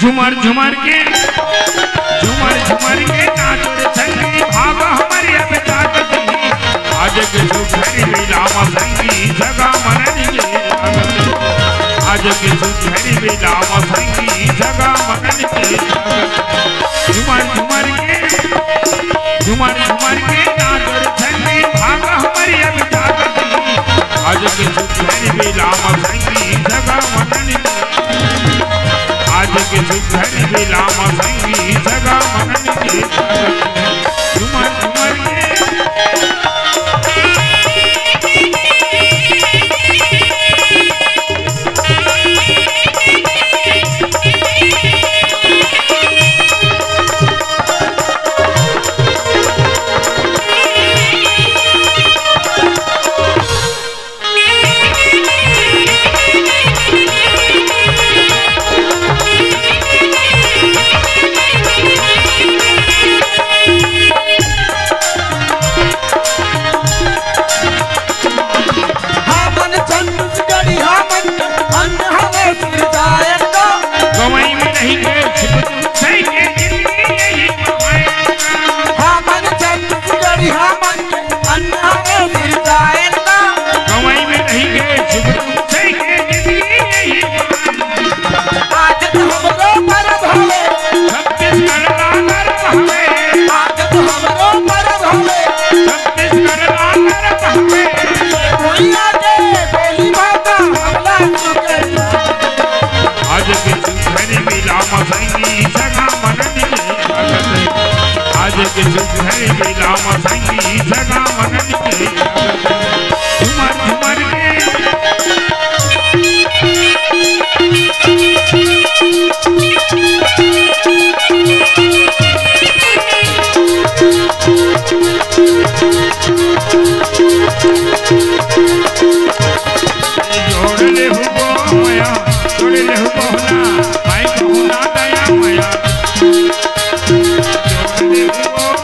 झुमर झुमर के, झुमर झुमर के नाचते संगी भाग हमारी अब ताकत नहीं। आज के सुधरी मिलावा संगी, जगा मन नहीं निगे आज के सुधरी मिलावा संगी, जगा मन निगे झुमर झुमर के, झुमर झुमर के नाचते संगी भाग हमारी अब ताकत नहीं। आज के सुधरी मिलावा संगी, जगा राज के सुधर मिला संगी सगा मन की।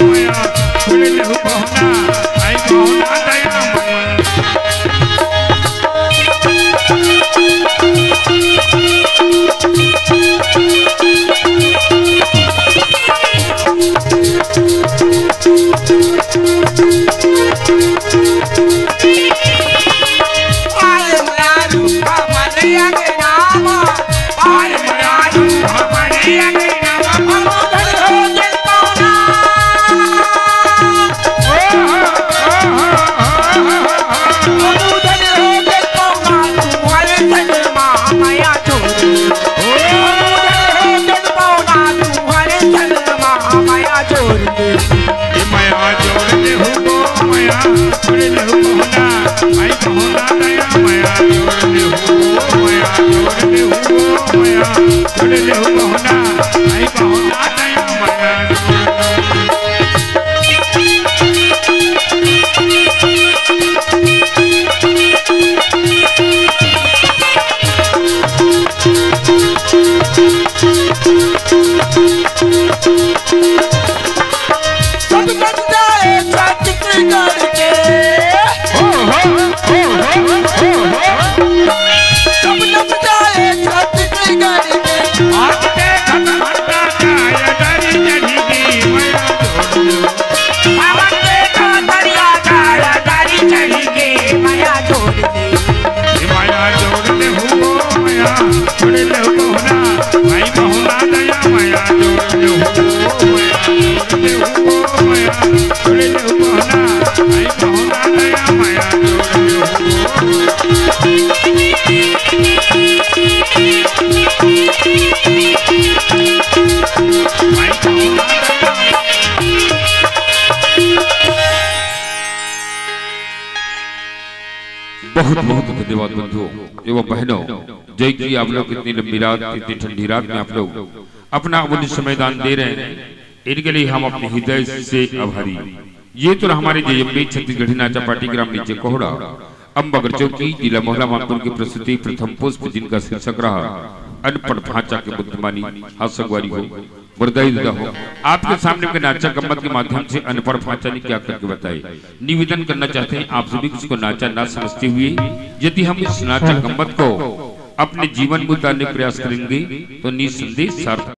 होया Amen. बहुत बहुत धन्यवाद बंधुओं, एवं बहनों। जय की आप लोग इतनी लंबी रात इतनी ठंडी रात में आप लोग अपना अमूल्य समय दान दे रहे हैं। इनके लिए हम अपने हृदय से आभारी ये तो हमारे जयम्बे छत्तीसगढ़ी नाचा पार्टी ग्राम नीचे कोहड़ा। अम्बगर चौकी जिला मोहला मानपुर की प्रस्तुति प्रथम पुष्प, जिनका शीर्षक रहा, अनपढ़ भाषा के बुद्धिमानी हास्यवारी हो हो। आपके सामने के नाचा गम्मत के माध्यम से अनपढ़ भाषा ने क्या करके बताए? निवेदन करना चाहते हैं, आप सभी किसी को नाचा ना समझते हुए, यदि हम इस नाचा गम्मत को अपने जीवन में उतारने प्रयास करेंगे तो निसंदेह सार्थक